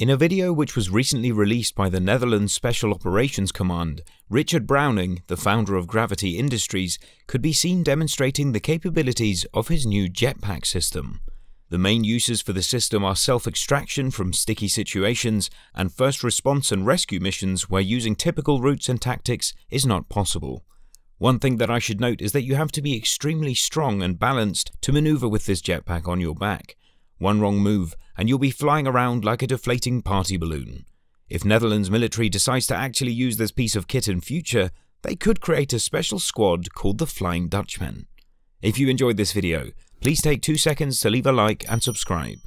In a video which was recently released by the Netherlands Special Operations Command, Richard Browning, the founder of Gravity Industries, could be seen demonstrating the capabilities of his new jetpack system. The main uses for the system are self-extraction from sticky situations and first response and rescue missions where using typical routes and tactics is not possible. One thing that I should note is that you have to be extremely strong and balanced to maneuver with this jetpack on your back. One wrong move, and you'll be flying around like a deflating party balloon. If Netherlands military decides to actually use this piece of kit in future, they could create a special squad called the Flying Dutchmen. If you enjoyed this video, please take two seconds to leave a like and subscribe.